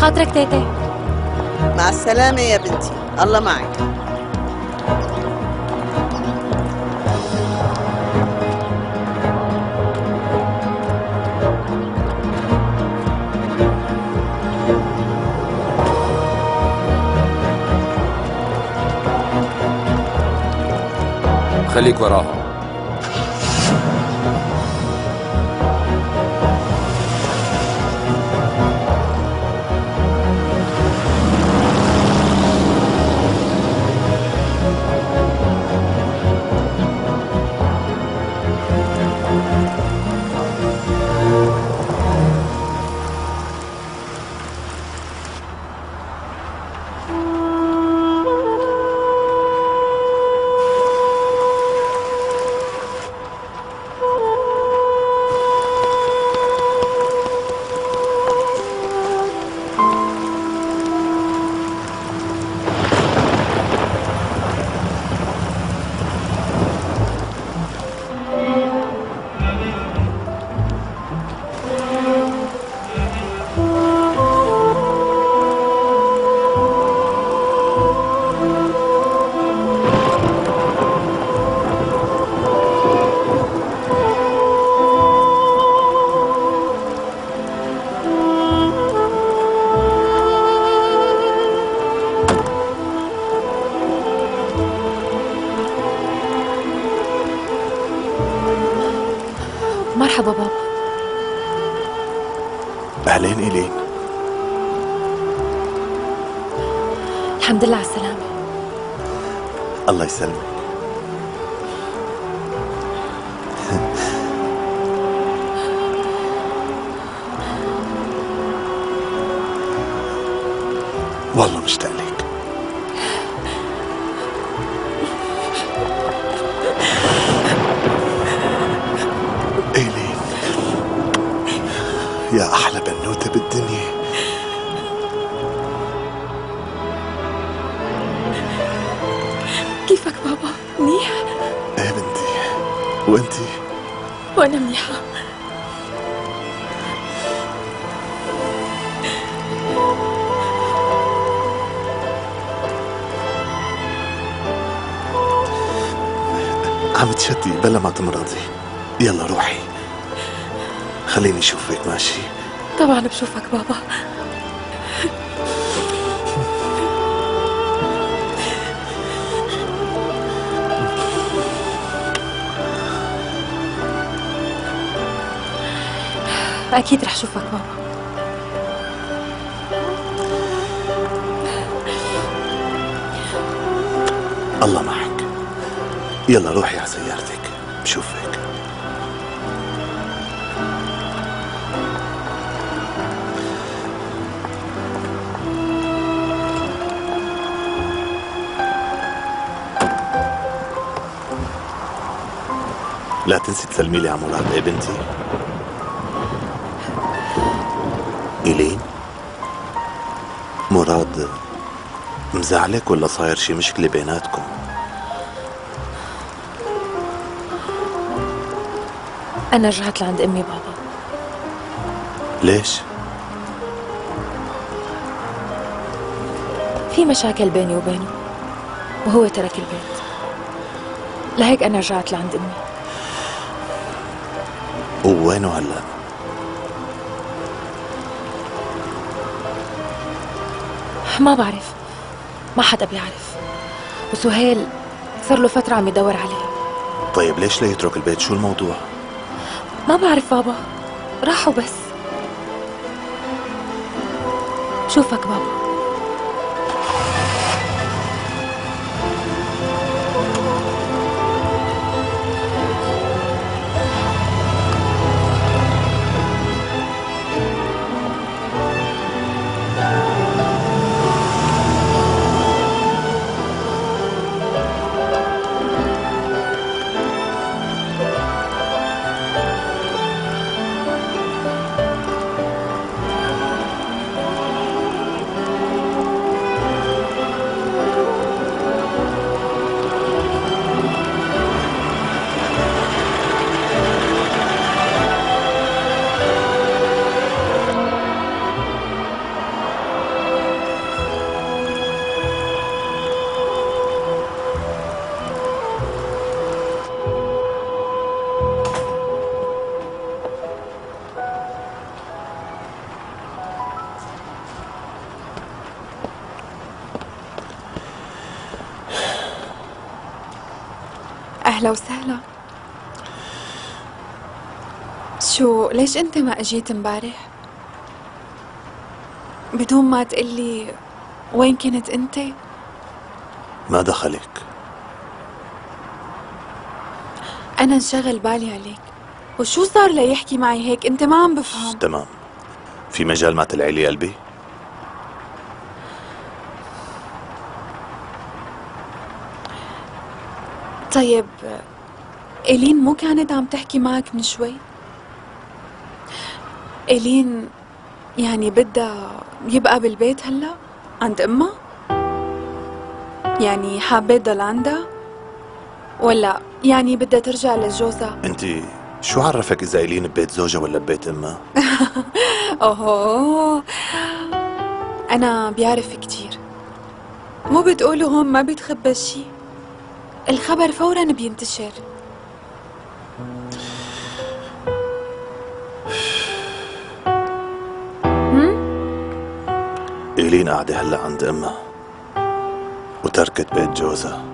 خاطرك تيتي مع السلامة يا بنتي. الله معك. خليك وراها. الحمد لله على السلامة. الله يسلمك. والله مشتاق لك. إيلين يا أحلى بنوتة بالدنيا. منيح؟ إيه بنتي؟ وأنتي؟ وأنا منيحة عم تشتي بلا ما تمرضي. يلا روحي. خليني اشوفك ماشي. طبعا بشوفك بابا. أكيد رح شوفك بابا الله معك. يلا روحي على سيارتك. بشوفك. لا تنسي تسلمي لي على مراد إيه بنتي؟ مراد مزعلك ولا صاير شي مشكلة بيناتكم أنا رجعت لعند أمي بابا ليش؟ في مشاكل بيني وبينه وهو ترك البيت لهيك أنا رجعت لعند أمي ووينه هلا؟ ما بعرف. ما حدا بيعرف. وسهيل صار له فترة عم يدور عليه. طيب ليش لا يترك البيت؟ شو الموضوع؟ ما بعرف بابا. راحوا بس. شوفك بابا. أهلا وسهلا. شو ليش أنت ما أجيت امبارح؟ بدون ما تقلي وين كنت أنت؟ ما دخلك. أنا انشغل بالي عليك. وشو صار ليحكي معي هيك؟ أنت ما عم بفهم. تمام. في مجال ما تلعي لي قلبي؟ طيب إيلين مو كانت عم تحكي معك من شوي؟ إيلين يعني بدها يبقى بالبيت هلا عند أمها؟ يعني حابة تضل عندها؟ ولا يعني بدها ترجع لجوزها؟ انت شو عرفك إذا ايلين ببيت زوجها ولا ببيت أمها أوهو أنا بعرف كتير مو بتقولوا هون ما بيتخبى شي الخبر فورا بينتشر. ايلين قاعدة هلأ عند أمها وتركت بيت جوزها.